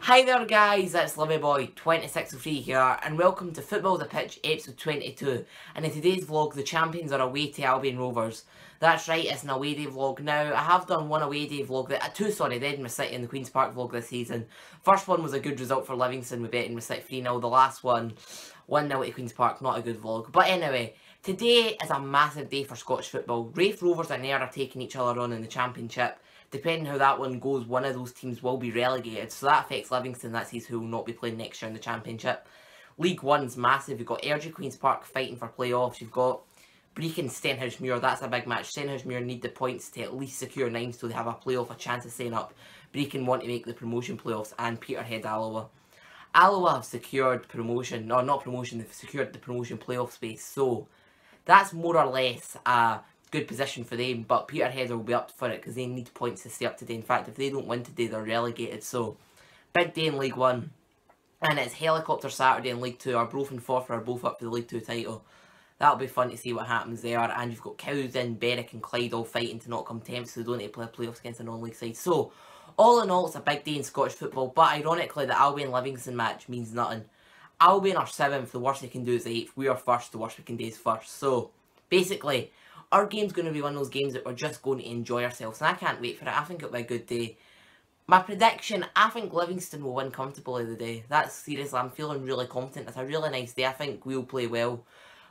Hi there guys, it's LiviBoy2603 here and welcome to Football the Pitch episode 22 and in today's vlog the champions are away to Albion Rovers. That's right, it's an away day vlog. Now, I have done one away day vlog, that, uh, two sorry, the Edinburgh City and the Queen's Park vlog this season. First one was a good result for Livingston with betting with City 3-0, the last one 1-0 at Queen's Park, not a good vlog. But anyway, today is a massive day for Scottish football. Raith Rovers and Ayr are taking each other on in the Championship depending how that one goes, one of those teams will be relegated. So that affects Livingston. That sees who will not be playing next year in the Championship. League One's massive. You've got Airdrie Queen's Park fighting for playoffs. You've got Brechin Stenhousemuir. That's a big match. Stenhousemuir need the points to at least secure nine so they have a playoff, a chance of staying up. Brechin want to make the promotion playoffs and Peterhead Alloa. Alloa have secured promotion, no not promotion, they've secured the promotion playoff space. So that's more or less a good position for them, but Peterhead will be up for it because they need points to stay up today. In fact, if they don't win today, they're relegated. So, big day in League One. And it's Helicopter Saturday in League Two. Arbroath and Forfar are both up for the League Two title. That'll be fun to see what happens there. And you've got Cowden, Berwick and Clyde all fighting to not come 10th, so they don't need to play playoffs against a non-league side. So, all in all, it's a big day in Scottish football. But ironically, the Albion-Livingston match means nothing. Albion are 7th, the worst they can do is 8th. We are first, the worst we can do is first. So, basically, our game's going to be one of those games that we're just going to enjoy ourselves, and I can't wait for it. I think it'll be a good day. My prediction, I think Livingston will win comfortably the day. That's seriously, I'm feeling really confident. It's a really nice day. I think we'll play well.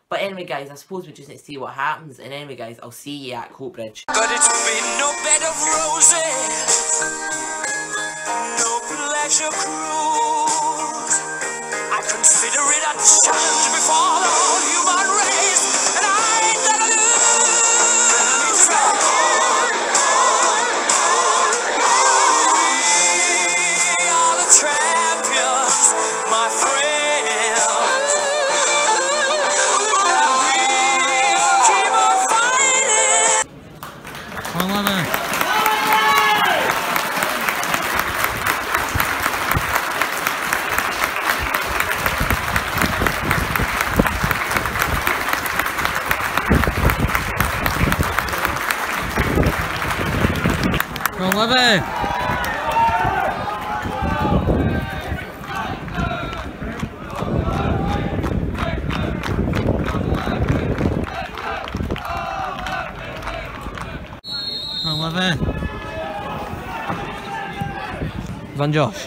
But anyway, guys, I suppose we just need to see what happens. And anyway, guys, I'll see you at Coatbridge. But it's been no bed of roses, no pleasure. I consider it a challenge before the whole human race, and I ain't gonna lose. Enemy track. We are the champions, my friends. And we'll keep on fighting. Come on, man. Go on, Livi. Come on, Livi. Van Josh.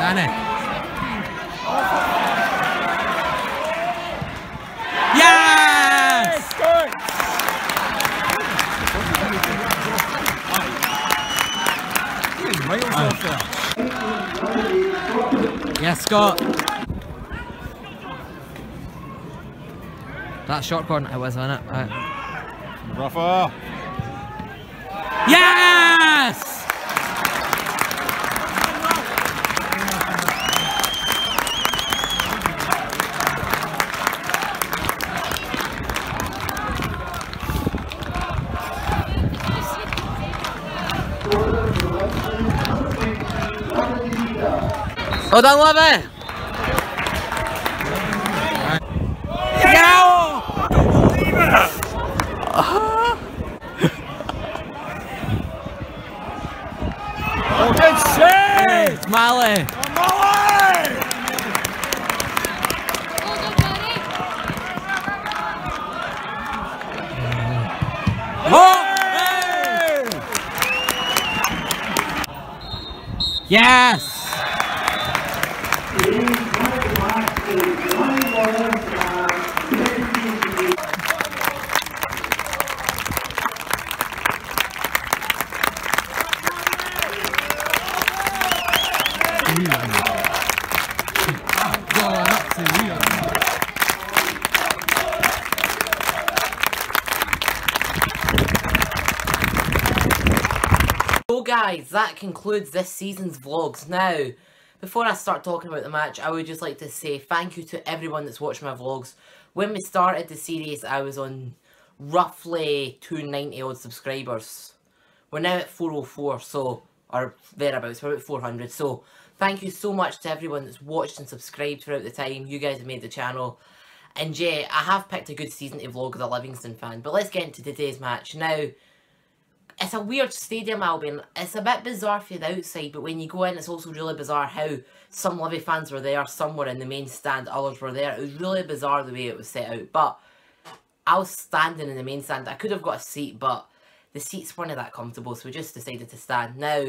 Danny. Yes! Yes, Scott. That short corner, it was on it. Right. Rafa! Yes! Oh, good save! Mali! Molly! Oh! Yes! Going up to Leon. So guys, that concludes this season's vlogs. Now, before I start talking about the match, I would just like to say thank you to everyone that's watched my vlogs. When we started the series, I was on roughly 290 odd subscribers. We're now at 404, so, or thereabouts, we're at 400, so Thank you so much to everyone that's watched and subscribed throughout the time. You guys have made the channel. And yeah, I have picked a good season to vlog as a Livingston fan. But let's get into today's match. Now, it's a weird stadium, Albion. It's a bit bizarre for the outside, but when you go in, it's also really bizarre how some Livi fans were there, some were in the main stand, others were there. It was really bizarre the way it was set out. But I was standing in the main stand. I could have got a seat, but the seats weren't that comfortable, so we just decided to stand. Now,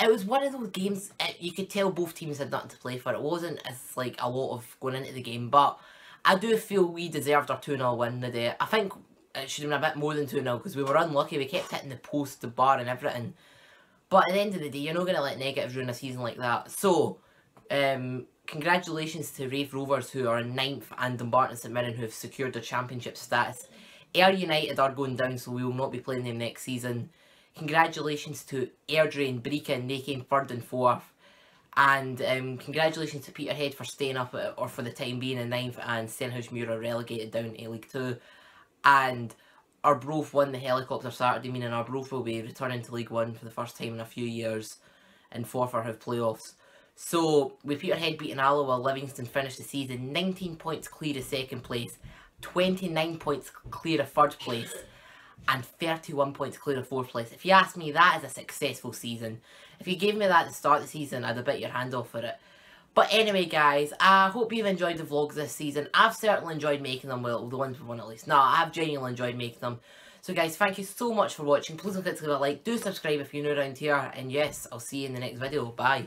it was one of those games, it, you could tell both teams had nothing to play for. It wasn't as, like, a lot of going into the game, but I do feel we deserved our 2-0 win today. I think it should have been a bit more than 2-0, because we were unlucky. We kept hitting the post, the bar, and everything. But at the end of the day, you're not going to let negatives ruin a season like that. So, um, congratulations to Raith Rovers, who are in ninth, and Dumbarton St Mirren, who have secured their championship status. Ayr United are going down, so we will not be playing them next season. Congratulations to Airdrie and Brechin, they came third and fourth. And um, congratulations to Peterhead for staying up, at, or for the time being in ninth, and Stenhousemuir are relegated down to League 2. And Arbroath won the helicopter Saturday, meaning Arbroath will be returning to League 1 for the first time in a few years, and Forfar have playoffs. So, with Peterhead beating Alloa, Livingston finished the season 19 points clear of second place, 29 points clear of third place, and 31 points clear of fourth place. If you ask me, that is a successful season. If you gave me that at the start of the season, I'd have bit your hand off for it. But anyway, guys, I hope you've enjoyed the vlogs this season. I've certainly enjoyed making them, well, the ones for one at least. No, I've genuinely enjoyed making them. So guys, thank you so much for watching. Please don't forget to leave a like. Do subscribe if you're new around here. And yes, I'll see you in the next video. Bye.